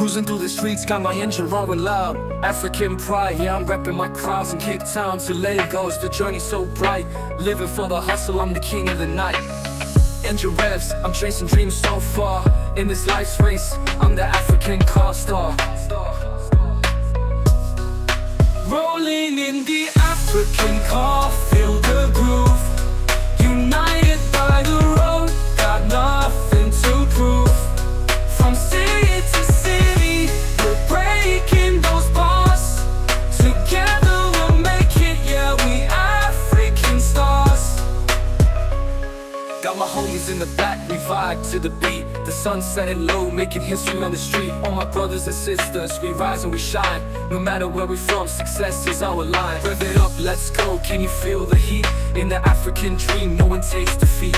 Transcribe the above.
Cruising through the streets, got my engine roaring loud. African pride, yeah I'm repping my crowds in Cape Town To Lagos, the journey so bright. Living for the hustle, I'm the king of the night. Engine revs, I'm chasing dreams so far. In this life's race, I'm the African car star. Rolling in the African car, Got my homies in the back, we vibe to the beat. The sun setting low, making history on the street. All my brothers and sisters, we rise and we shine. No matter where we from, success is our line. Rev it up, let's go, can you feel the heat? In the African dream, no one takes defeat